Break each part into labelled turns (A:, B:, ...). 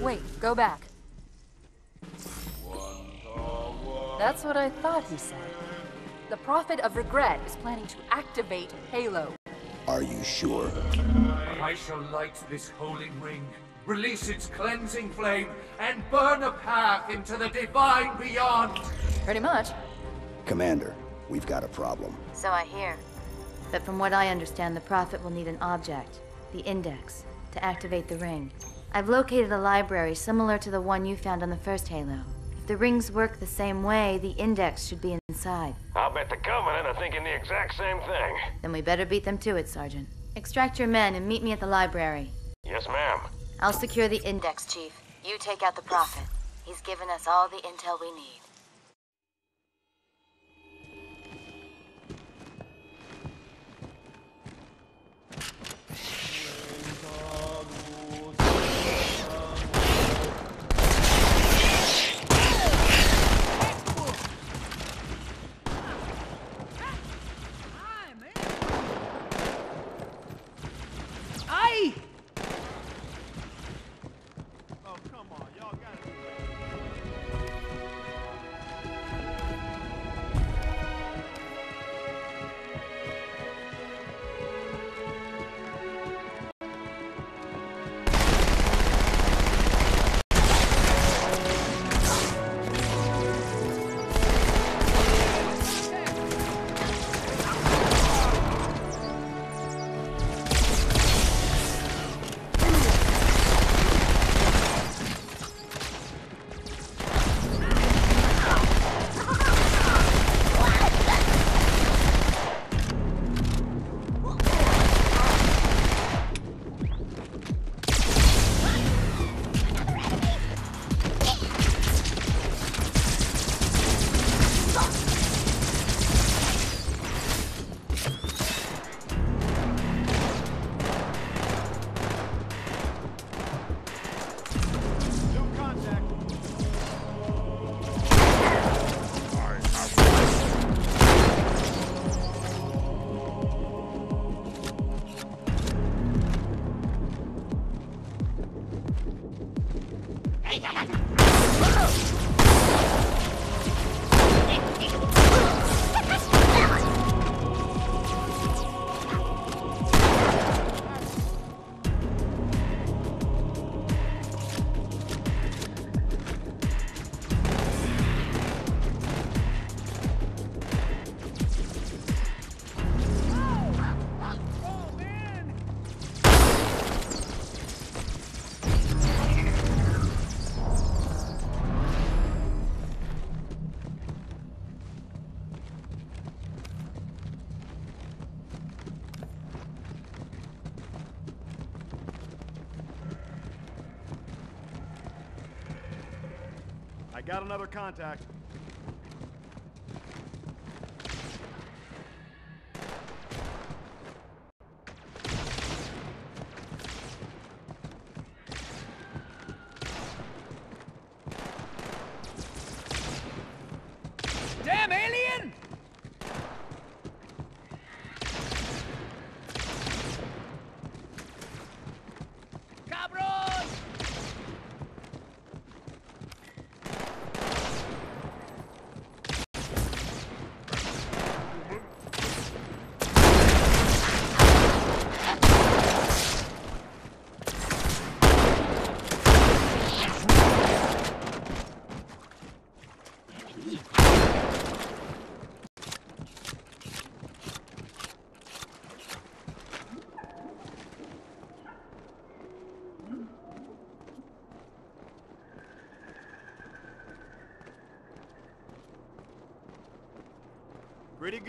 A: Wait, go back. That's what I thought he said. The Prophet of Regret is planning to activate Halo.
B: Are you sure?
C: I shall light this holy ring, release its cleansing flame, and burn a path into the divine beyond.
A: Pretty much.
B: Commander, we've got a problem.
D: So I hear. But from what I understand, the Prophet will need an object, the Index, to activate the ring. I've located a library similar to the one you found on the first Halo. If the rings work the same way, the Index should be inside.
E: I'll bet the Covenant are thinking the exact same thing.
D: Then we better beat them to it, Sergeant. Extract your men and meet me at the library.
E: Yes, ma'am.
D: I'll secure the Index, Chief. You take out the Prophet. He's given us all the intel we need.
F: Got another contact.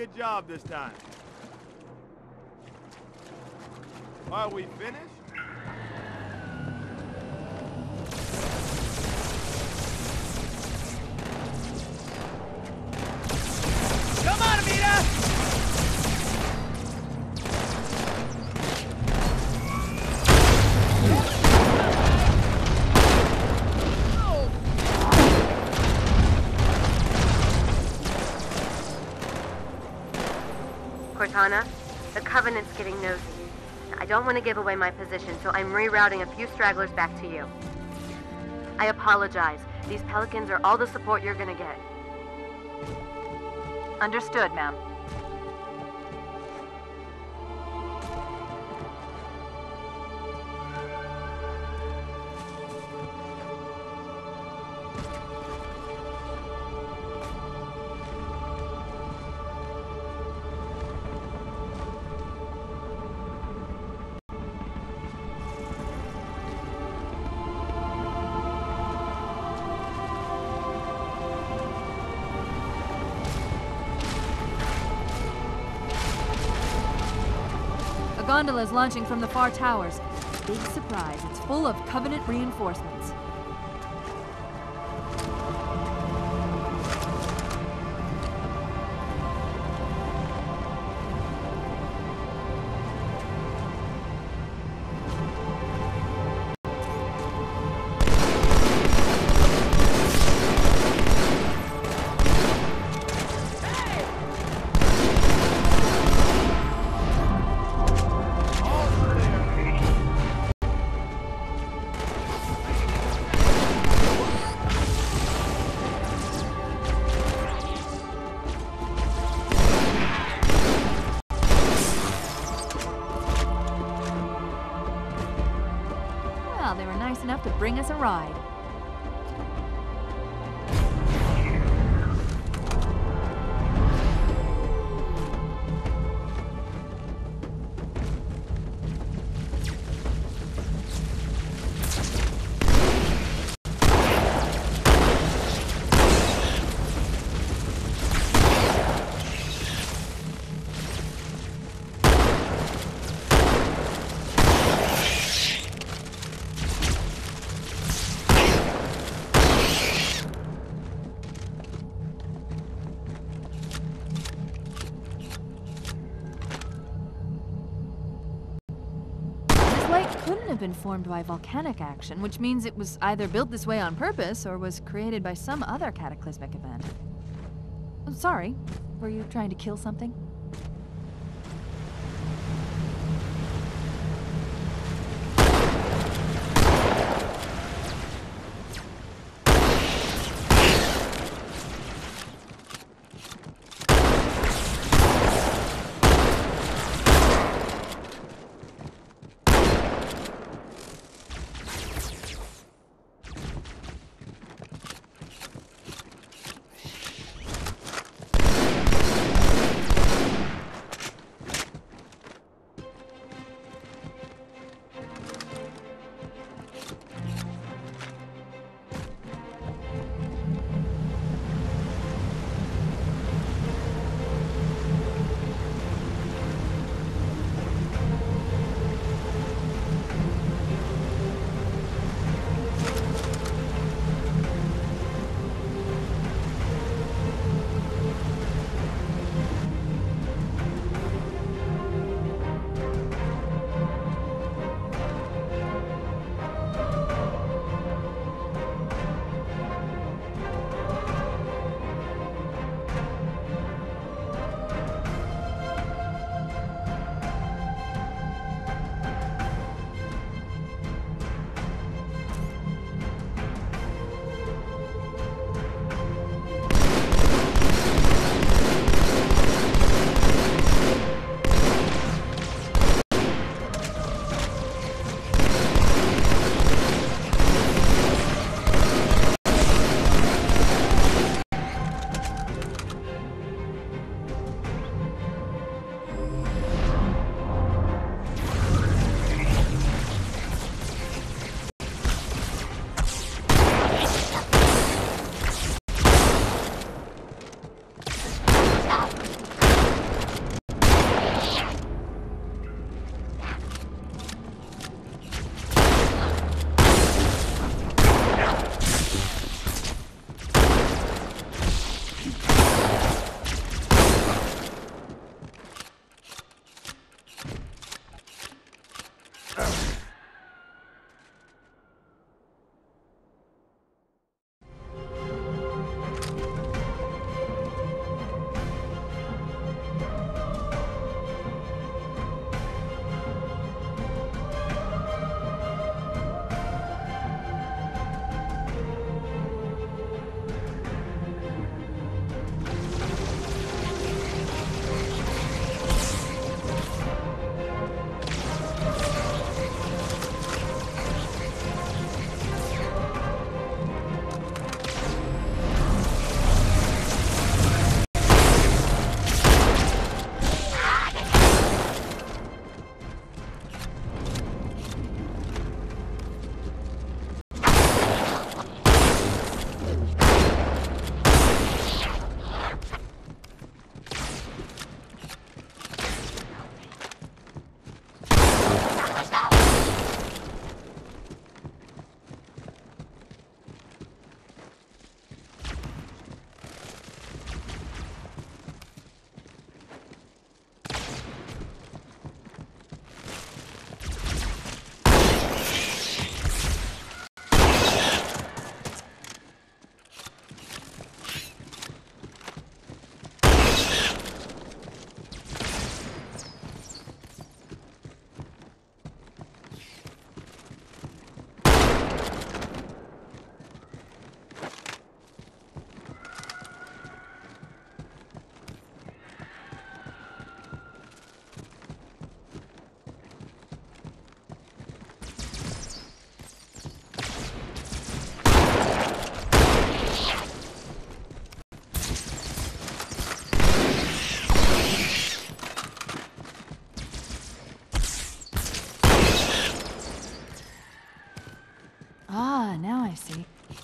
F: Good job this time. Are we finished?
D: Cortana, the Covenant's getting nosy. I don't want to give away my position, so I'm rerouting a few stragglers back to you. I apologize. These pelicans are all the support you're gonna get. Understood, ma'am.
G: A gondola is launching from the far towers. Big surprise, it's full of Covenant reinforcements. Ride. Formed by volcanic action, which means it was either built this way on purpose or was created by some other cataclysmic event. Oh, sorry, were you trying to kill something?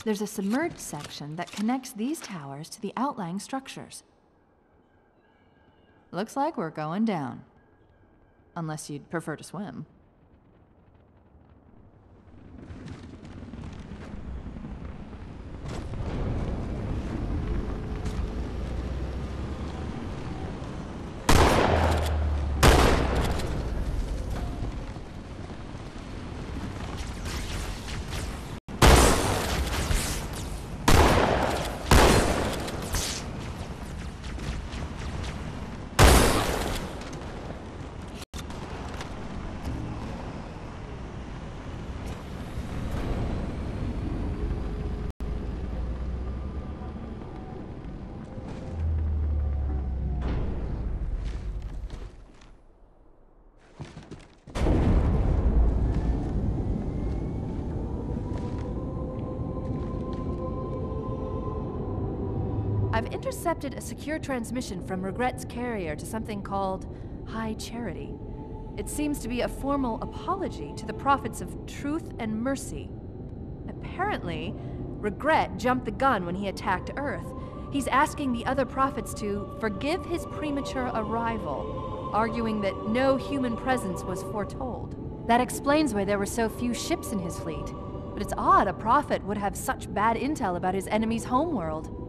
G: There's a submerged section that connects these towers to the outlying structures. Looks like we're going down. Unless you'd prefer to swim. I've intercepted a secure transmission from Regret's carrier to something called High Charity. It seems to be a formal apology to the prophets of truth and mercy. Apparently, Regret jumped the gun when he attacked Earth. He's asking the other prophets to forgive his premature arrival, arguing that no human presence was foretold. That explains why there were so few ships in his fleet. But it's odd a prophet would have such bad intel about his enemy's homeworld.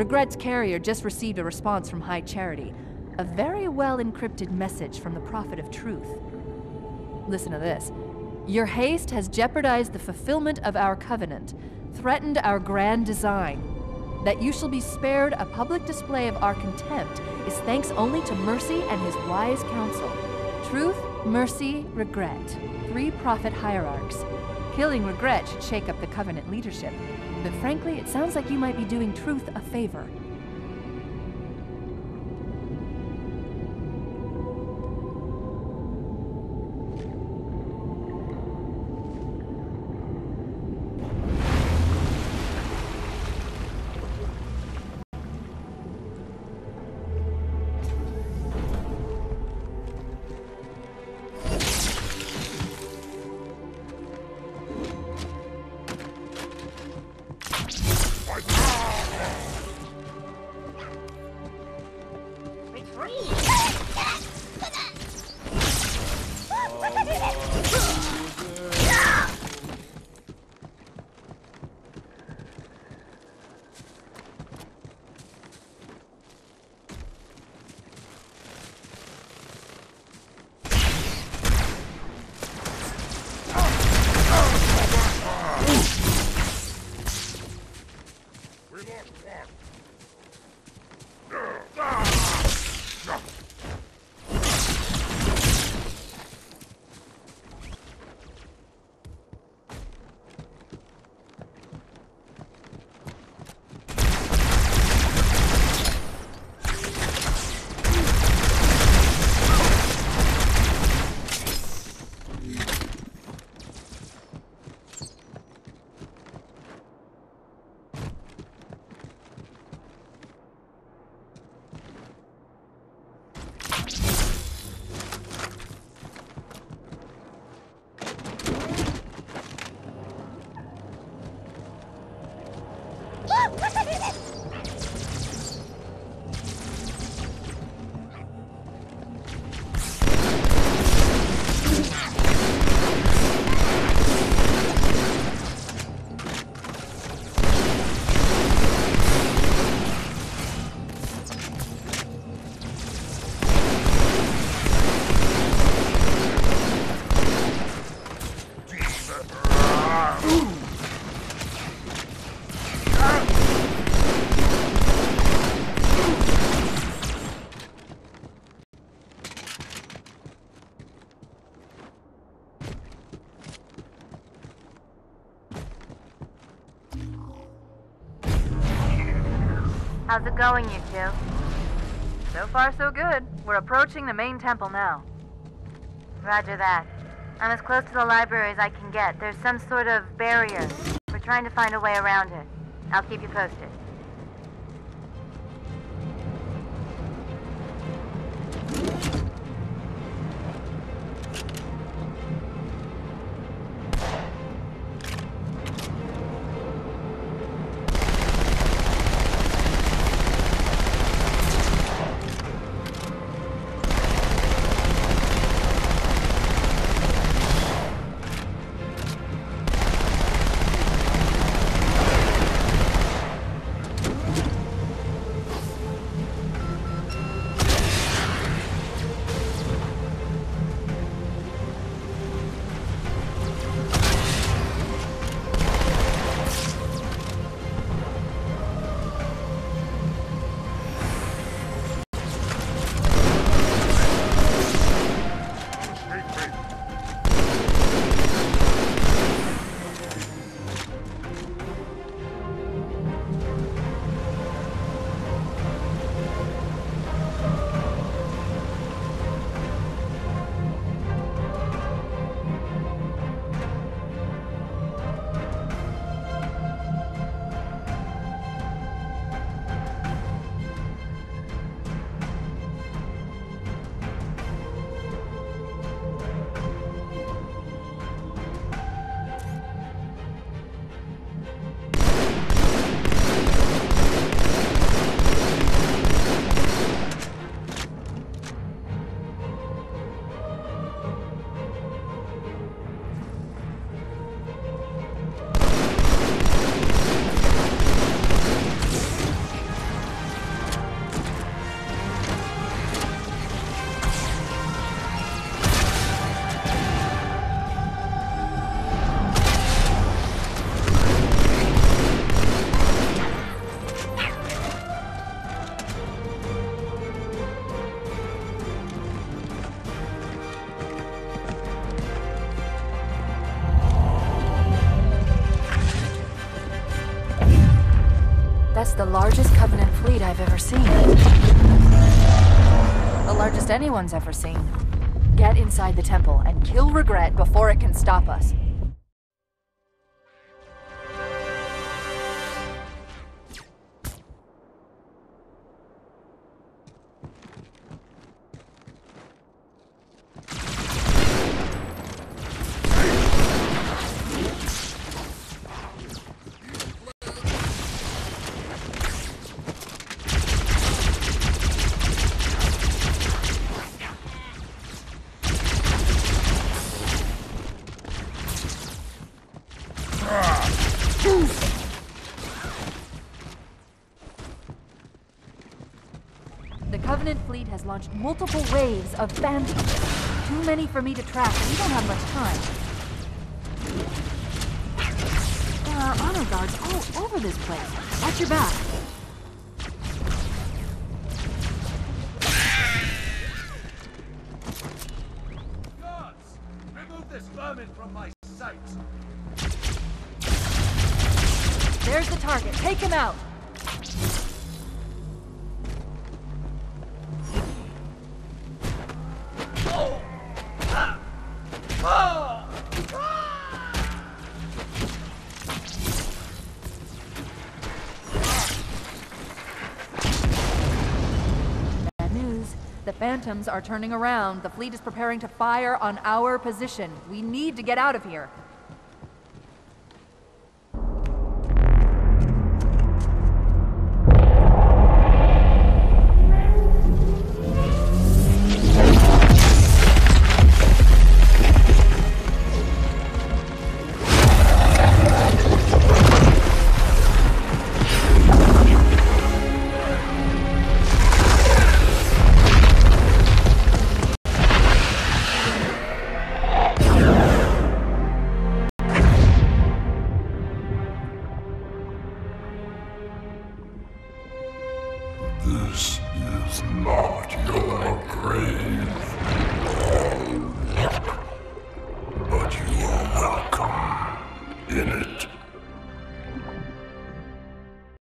G: Regret's carrier just received a response from High Charity. A very well encrypted message from the Prophet of Truth. Listen to this. Your haste has jeopardized the fulfillment of our covenant, threatened our grand design. That you shall be spared a public display of our contempt is thanks only to mercy and his wise counsel. Truth, mercy, regret. Three prophet hierarchs. Killing regret should shake up the covenant leadership. But frankly, it sounds like you might be doing truth a favor.
D: Going, you two?
H: So far, so good. We're approaching the main temple now.
D: Roger that. I'm as close to the library as I can get. There's some sort of barrier. We're trying to find a way around it. I'll keep you posted.
G: Largest Covenant fleet I've ever seen. The largest anyone's ever seen. Get inside the temple and kill Regret before it can stop us. Launched multiple waves of bandits. Too many for me to track, and we don't have much time.
I: There are honor guards all over this place. Watch your back.
C: Guards! Remove this vermin from my sight!
G: There's the target. Take him out. Phantoms are turning around. The fleet is preparing to fire on our position. We need to get out of here.